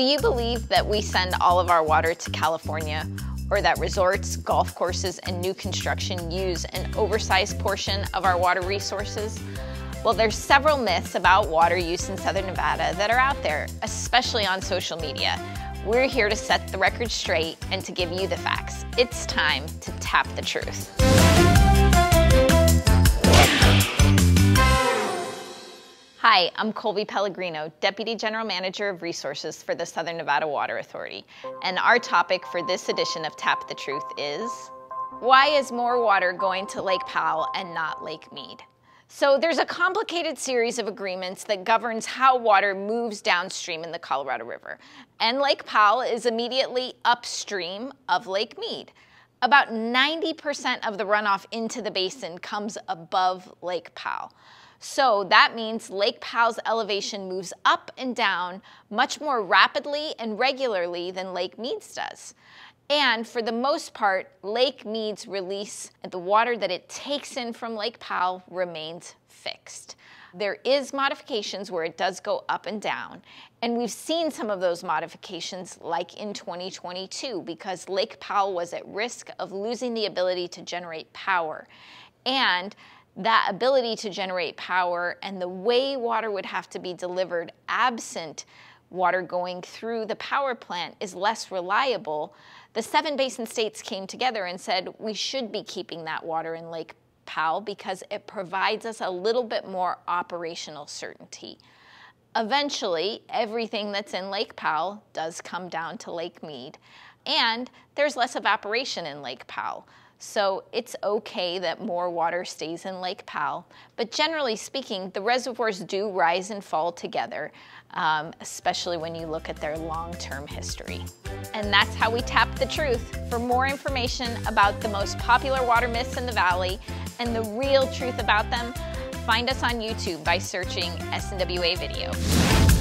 Do you believe that we send all of our water to California or that resorts, golf courses, and new construction use an oversized portion of our water resources? Well, there's several myths about water use in Southern Nevada that are out there, especially on social media. We're here to set the record straight and to give you the facts. It's time to tap the truth. Hi, I'm Colby Pellegrino, Deputy General Manager of Resources for the Southern Nevada Water Authority. And our topic for this edition of Tap the Truth is Why is more water going to Lake Powell and not Lake Mead? So there's a complicated series of agreements that governs how water moves downstream in the Colorado River. And Lake Powell is immediately upstream of Lake Mead. About 90% of the runoff into the basin comes above Lake Powell. So that means Lake Powell's elevation moves up and down much more rapidly and regularly than Lake Mead's does. And for the most part, Lake Mead's release and the water that it takes in from Lake Powell remains fixed. There is modifications where it does go up and down, and we've seen some of those modifications like in 2022 because Lake Powell was at risk of losing the ability to generate power. And that ability to generate power and the way water would have to be delivered absent water going through the power plant is less reliable, the seven basin states came together and said we should be keeping that water in Lake Powell because it provides us a little bit more operational certainty. Eventually, everything that's in Lake Powell does come down to Lake Mead, and there's less evaporation in Lake Powell. So it's okay that more water stays in Lake Powell. But generally speaking, the reservoirs do rise and fall together, um, especially when you look at their long-term history. And that's how we tap the truth. For more information about the most popular water myths in the valley and the real truth about them, find us on YouTube by searching SNWA Video.